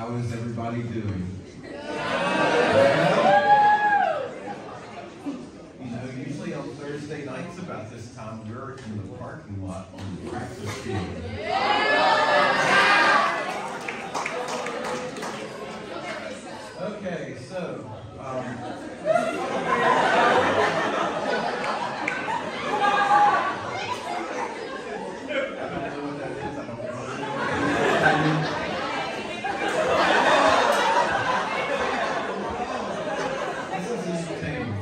How is everybody doing? You know, usually on Thursday nights about this time, we're in the parking lot on the practice field. Okay, so, um, I don't know what that is, I don't know. This is entertaining.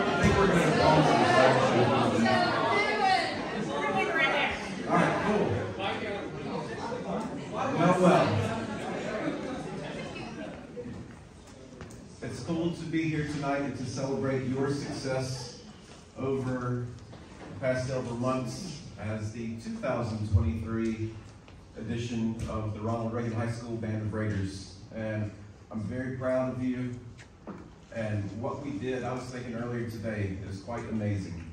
I think we're gonna pause the slideshow. All right, cool. Well, well. It's cool to be here tonight and to celebrate your success over the past several months as the 2023 edition of the Ronald Reagan High School Band of Raiders. And I'm very proud of you. And what we did, I was thinking earlier today, is quite amazing.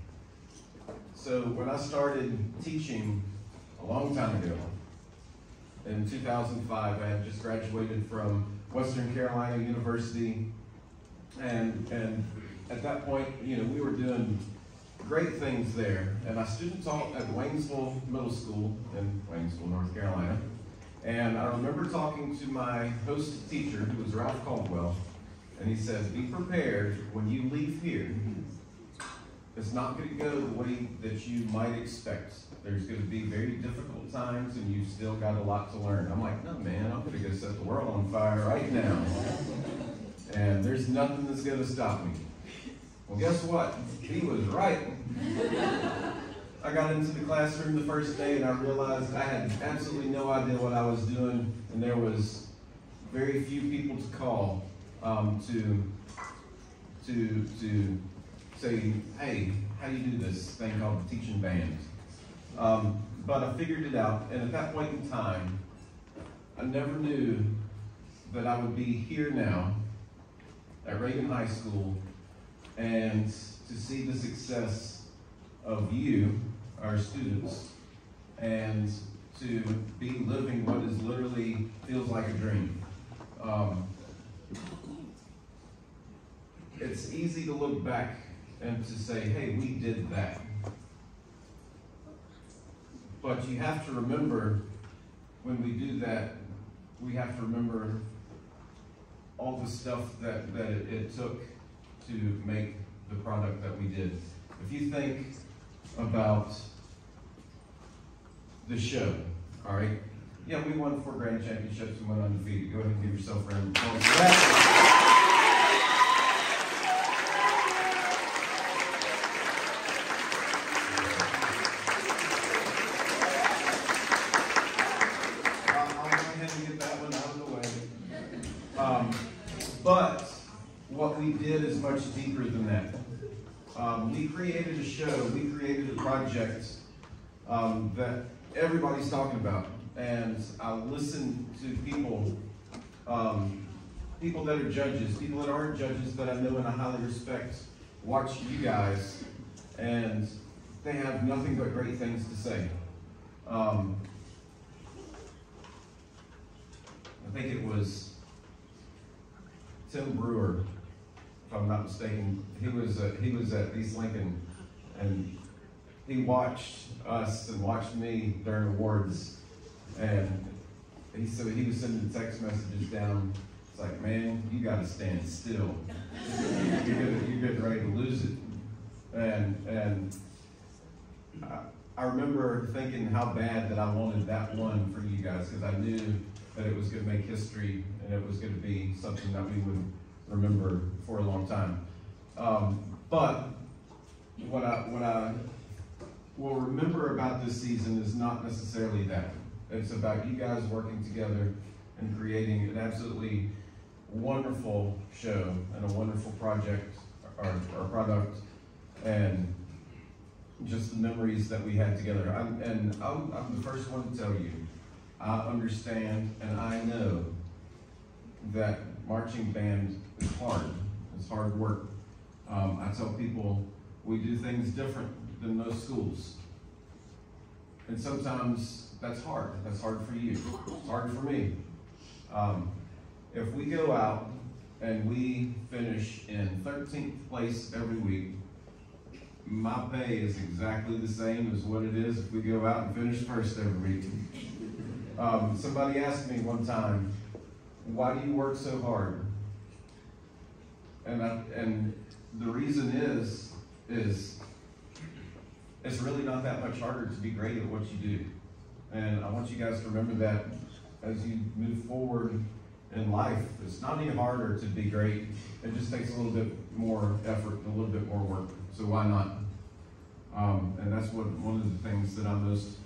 So when I started teaching a long time ago, in 2005, I had just graduated from Western Carolina University, and and at that point, you know, we were doing great things there. And I student taught at Waynesville Middle School in Waynesville, North Carolina. And I remember talking to my host teacher, who was Ralph Caldwell, and he says, "Be prepared when you leave here it's not going to go the way that you might expect. There's going to be very difficult times, and you've still got a lot to learn. I'm like, no, man, I'm going to go set the world on fire right now. And there's nothing that's going to stop me. Well, guess what? He was right. I got into the classroom the first day, and I realized I had absolutely no idea what I was doing, and there was very few people to call um, to to to say, hey, how do you do this thing called teaching band? Um, but I figured it out, and at that point in time, I never knew that I would be here now at Reagan High School and to see the success of you, our students, and to be living what is literally feels like a dream. Um, it's easy to look back and to say, hey, we did that. But you have to remember when we do that, we have to remember all the stuff that, that it, it took to make the product that we did. If you think about the show, all right? Yeah, we won four grand championships and went undefeated. Go ahead and give yourself a round of applause for that. I'll, I'll go ahead and get that one out of the way. Um, but what we did is much deeper than that. Um, we created a show, we created a project um, that everybody's talking about. And I listen to people, um, people that are judges, people that aren't judges that I know and I highly respect, watch you guys, and they have nothing but great things to say. Um, I think it was Tim Brewer, if I'm not mistaken. He was uh, he was at East Lincoln, and he watched us and watched me during awards, and he so he was sending text messages down. It's like, man, you got to stand still. you're getting, you're getting ready to lose it, and and. I, I remember thinking how bad that I wanted that one for you guys because I knew that it was going to make history and it was going to be something that we would remember for a long time. Um, but what I what I will remember about this season is not necessarily that. It's about you guys working together and creating an absolutely wonderful show and a wonderful project or, or product and just the memories that we had together. I'm, and I'm, I'm the first one to tell you, I understand and I know that marching band is hard. It's hard work. Um, I tell people we do things different than most schools. And sometimes that's hard. That's hard for you. It's hard for me. Um, if we go out and we finish in 13th place every week, my pay is exactly the same as what it is if we go out and finish first every week. Um, somebody asked me one time, why do you work so hard? And, I, and the reason is, is it's really not that much harder to be great at what you do. And I want you guys to remember that as you move forward in life. It's not any harder to be great. It just takes a little bit more effort, a little bit more work. So why not? Um, and that's what one of the things that I'm most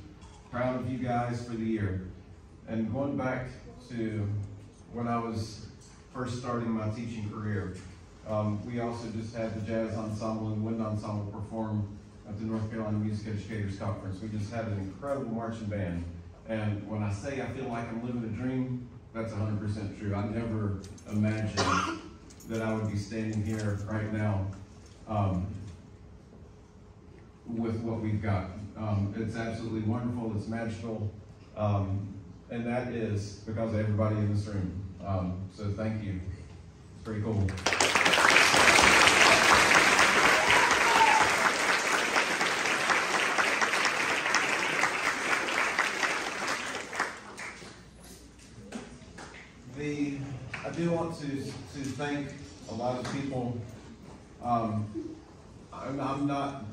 proud of you guys for the year. And going back to when I was first starting my teaching career, um, we also just had the jazz ensemble and wind ensemble perform at the North Carolina Music Educators Conference. We just had an incredible marching band. And when I say I feel like I'm living a dream, that's 100% true. I never imagined that I would be standing here right now um, with what we've got. Um, it's absolutely wonderful. It's magical. Um, and that is because of everybody in this room. Um, so thank you. It's pretty cool. The, I do want to, to thank a lot of people. Um, I'm, I'm not,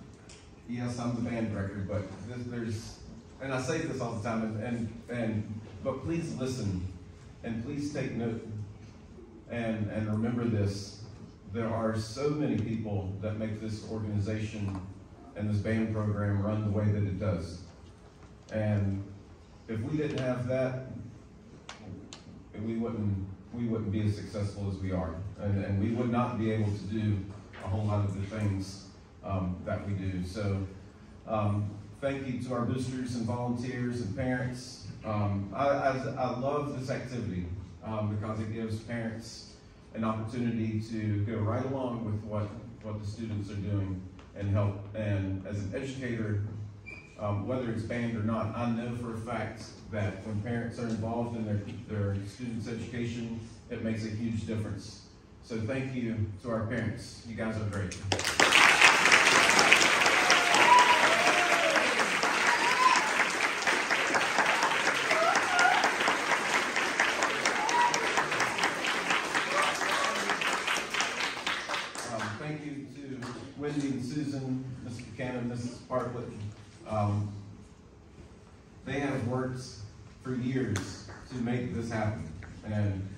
yes, I'm the band director, but there's, and I say this all the time, and, and, and but please listen and please take note and, and remember this. There are so many people that make this organization and this band program run the way that it does. And if we didn't have that, we wouldn't we wouldn't be as successful as we are, and, and we would not be able to do a whole lot of the things um, that we do. So, um, thank you to our boosters and volunteers and parents. Um, I, I, I, love this activity um, because it gives parents an opportunity to go right along with what what the students are doing and help. And as an educator, um, whether it's band or not, I know for a fact that when parents are involved in their, their students' education, it makes a huge difference. So thank you to our parents. You guys are great. Um, thank you to Wendy and Susan, Mr. Buchanan, Mrs. Bartlett. Um, they have worked for years to make this happen. And,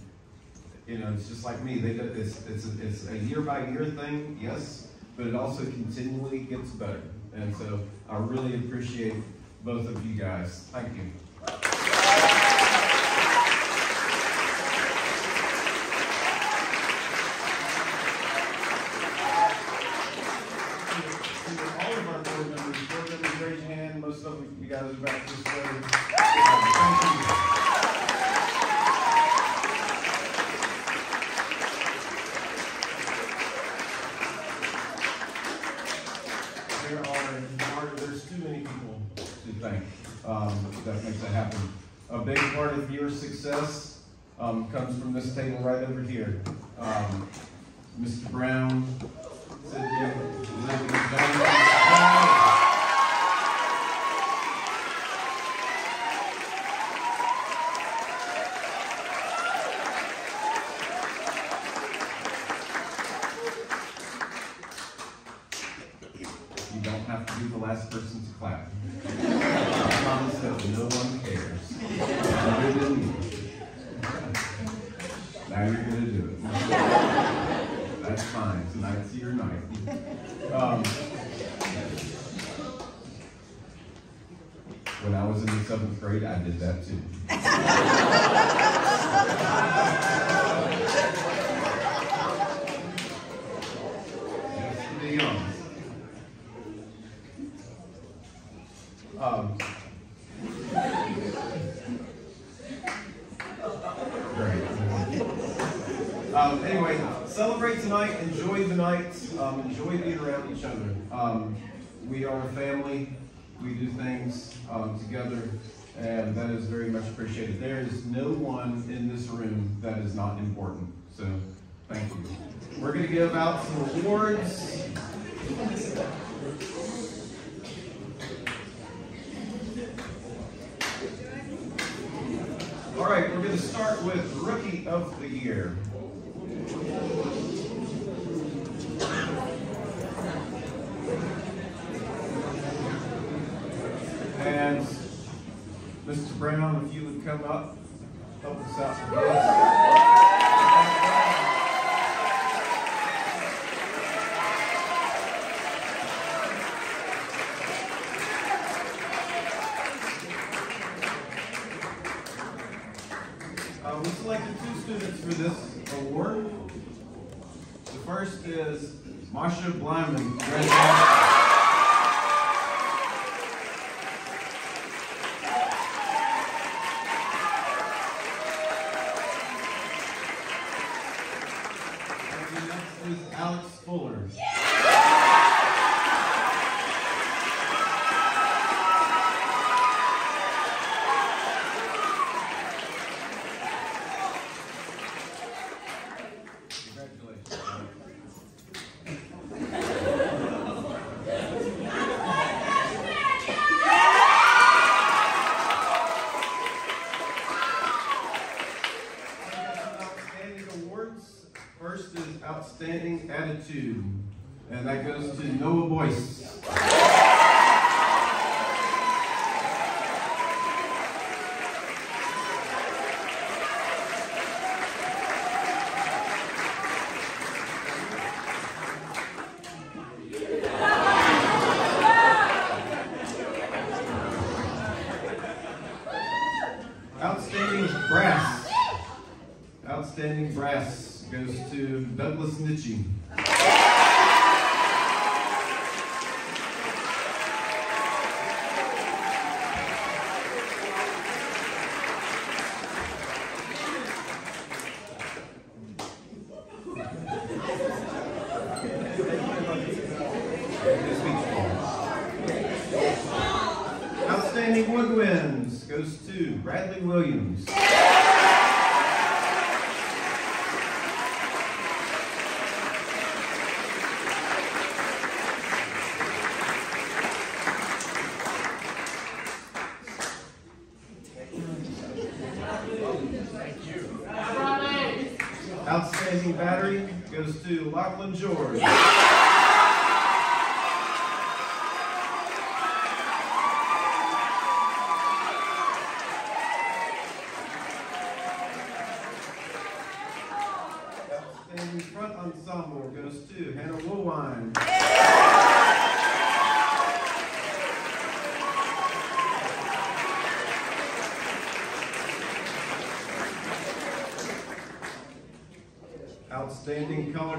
you know, it's just like me. They it's, it's, a, it's a year by year thing, yes, but it also continually gets better. And so I really appreciate both of you guys. Thank you. all of our board members, board members, raise your hand. Most of you guys are back this way. Thank you. There are, are- there's too many people to thank um, that makes that happen. A big part of your success um, comes from this table right over here. Um, Mr. Brown, Cynthia, Elizabeth Johnson. You don't have to be the last person to clap. I promise that no one cares. Other than you. Now you're gonna do it. That's fine. Tonight's your night. Um, when I was in the seventh grade, I did that too. Just to be honest. Great. Um, anyway, celebrate tonight, enjoy the night, um, enjoy being around each other. Um, we are a family, we do things um, together, and that is very much appreciated. There is no one in this room that is not important, so thank you. We're going to give out some awards. All right, we're going to start with Rookie of the Year. And Mr. Brown, if you would come up, help us out with this. Uh, we selected two students for this award. The first is Marsha Blyman. graduated- And the next is Alex Fuller. Congratulations. Outstanding awards. First is Outstanding Attitude, and that goes to Noah Boyce. Outstanding Brass. Outstanding Brass goes to Douglas Nitchie. This week's ball. Outstanding Woodwinds goes to Bradley Williams. Outstanding Battery goes to Lachlan George. Outstanding Front Ensemble goes to Hannah Woolwine.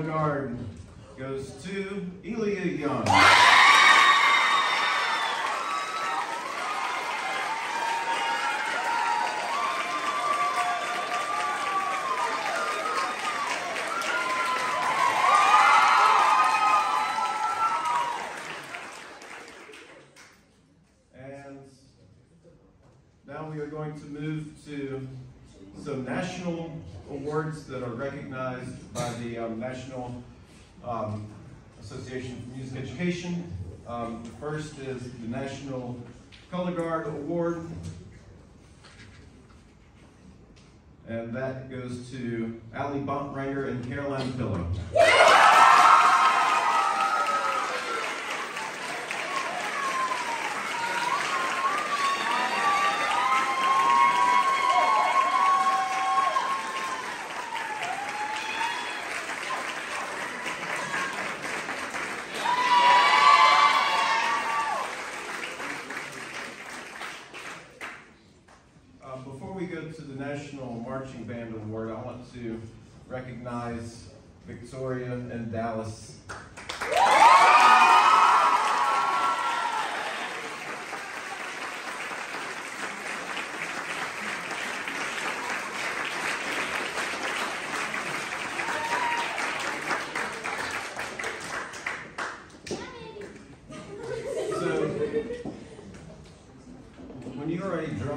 Color goes to Elia Young. And now we are going to move to some national awards that are recognized by the um, National um, Association for Music Education. Um, the first is the National Color Guard Award. And that goes to Ali Bontranger and Caroline Pillow.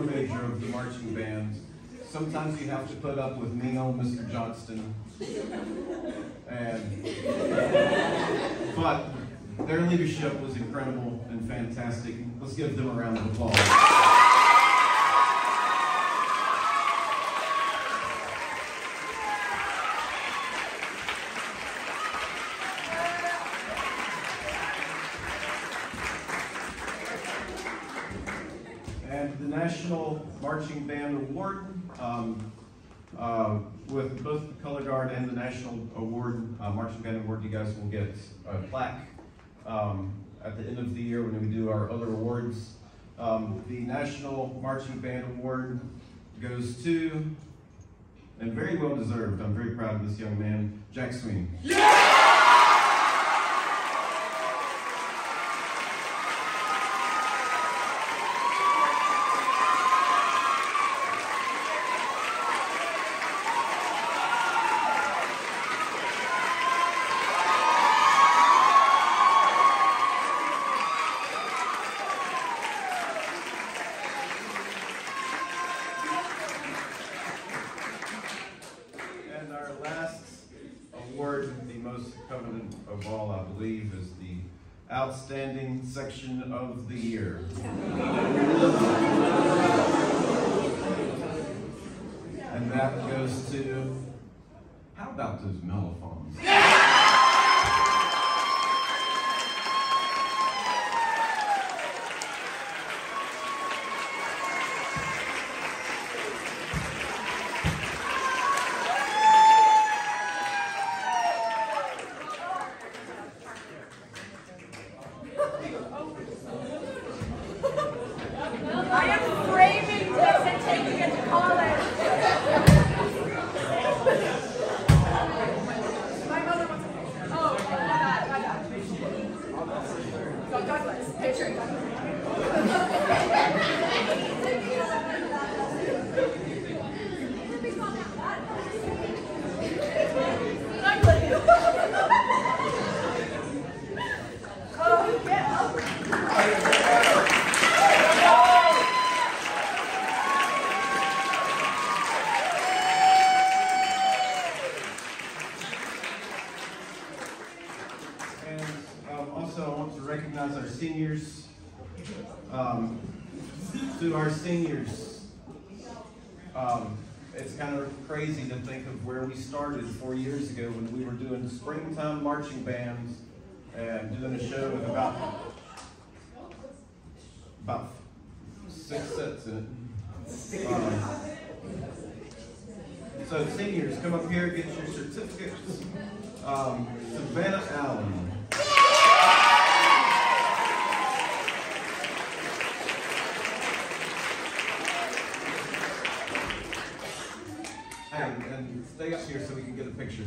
major of the marching band. Sometimes you have to put up with me old Mr. Johnston. And, but their leadership was incredible and fantastic. Let's give them a round of applause. National Award, uh, Marching Band Award, you guys will get a plaque um, at the end of the year when we do our other awards. Um, the National Marching Band Award goes to, and very well deserved, I'm very proud of this young man, Jack Sweeney. Yeah! Of the year. and that goes to, how about those mellophones? Springtime marching bands and doing a show with about about six sets in it. Um, so seniors, come up here, get your certificates. Um, Savannah Allen. Hey, and stay up here so we can get a picture.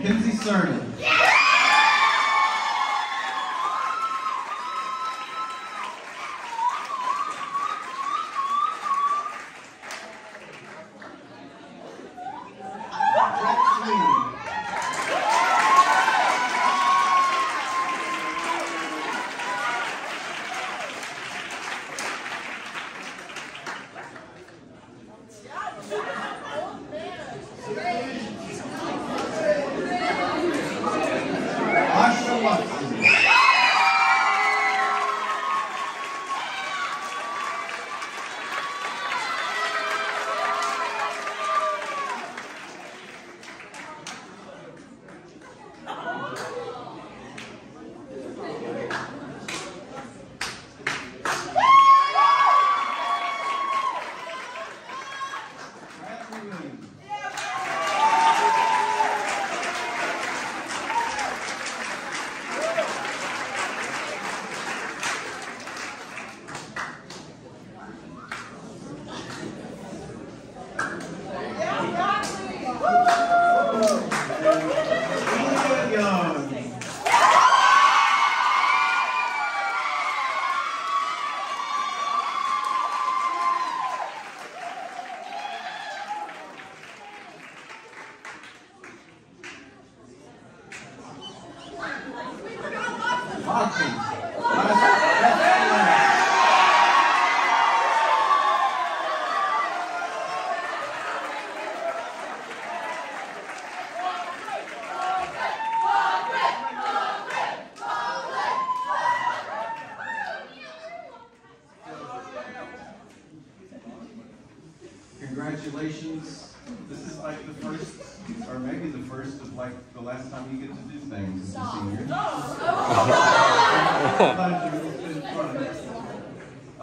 Mackenzie Cernan. Jack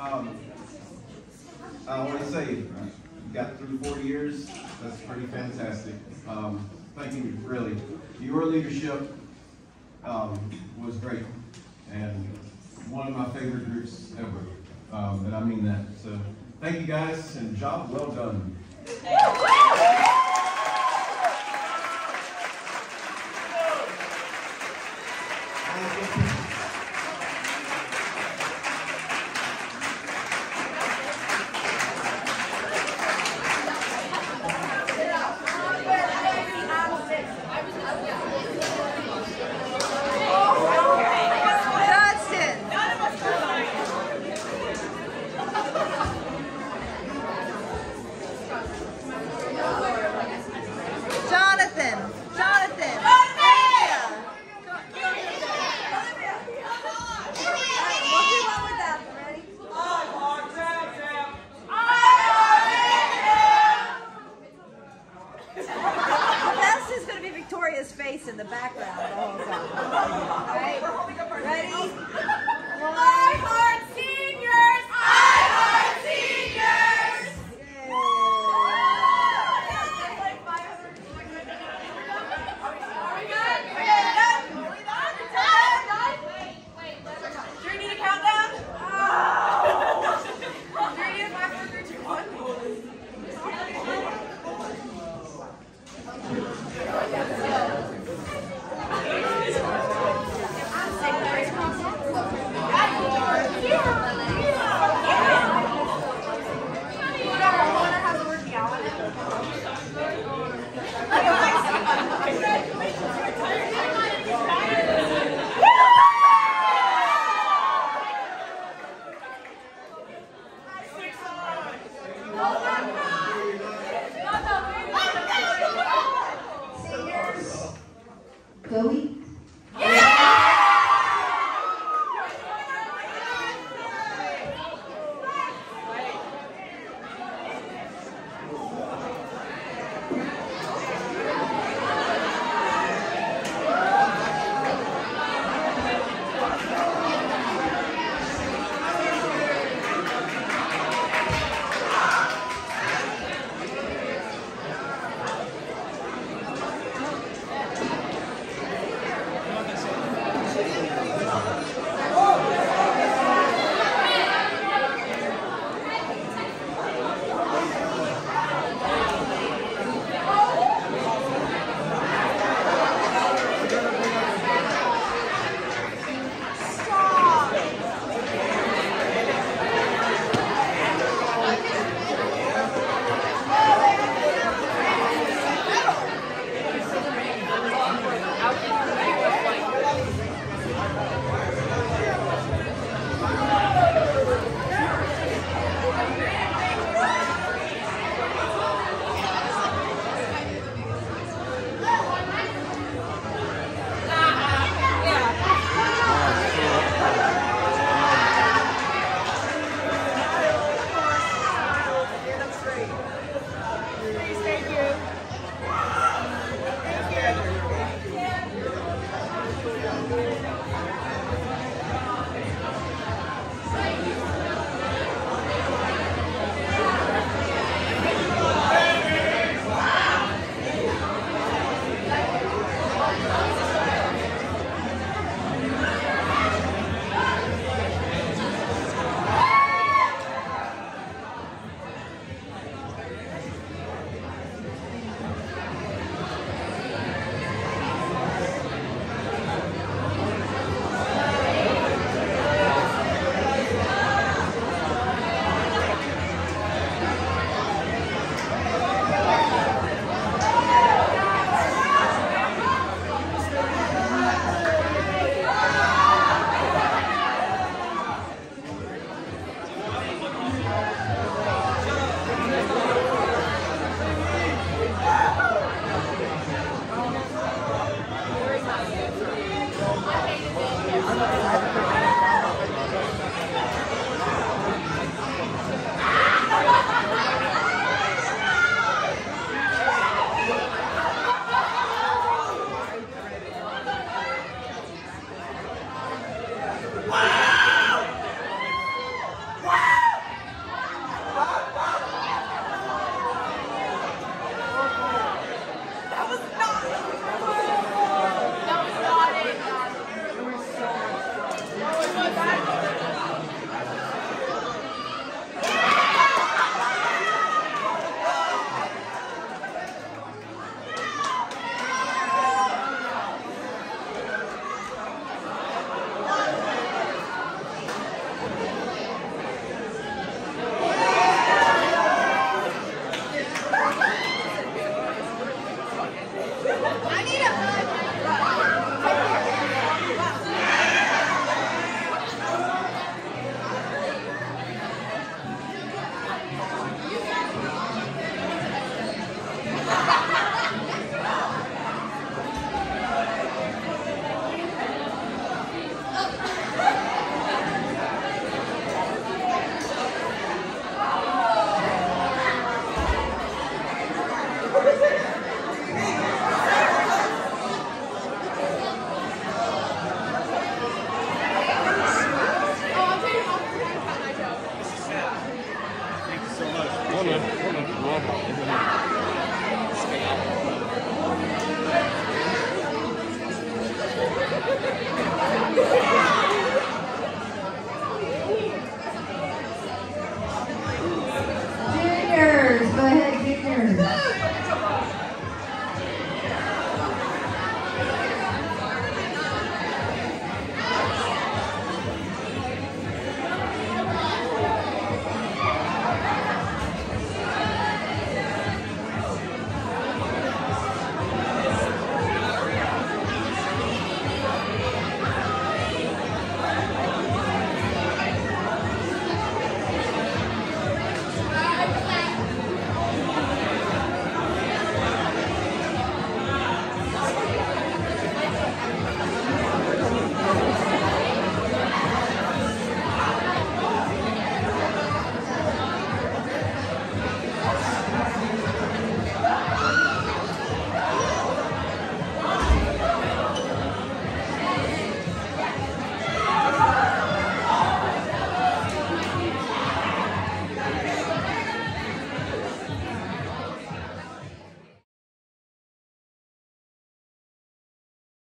Um, I want to say, you got through four years. That's pretty fantastic. Um, thank you, really. Your leadership um, was great, and one of my favorite groups ever. Um, and I mean that. So, thank you guys, and job well done. Johnson. Jonathan. Jonathan. Olivia. We'll do one with that. Ready? The best is going to be Victoria's face in the background the whole time. All right? Ready? I